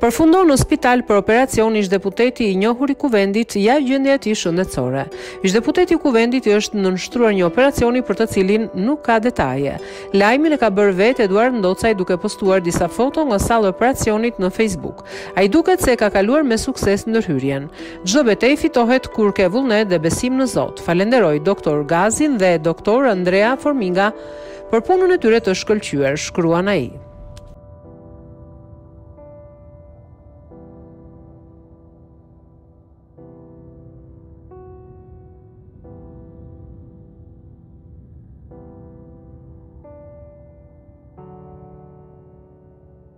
Përfundon në spital për operacion ish deputeti i njohur i Kuvendit ja gjendja e tij shëndetësore. Ish deputeti i Kuvendit i është nënshtruar një operacioni për të cilin nuk ka detaje. Lajmin e ka bërë vetë Eduard Ndocaj duke postuar disa foto nga salla e operacionit në Facebook. Ai duket se e ka kaluar me sukses ndërhyrjen. Çdo betejë fitohet kur ke vullnet dhe besim në Zot. Falenderoj doktor Gazin dhe doktor Andrea Forminga për punën e tyre të shkëlqyer, shkruan ai.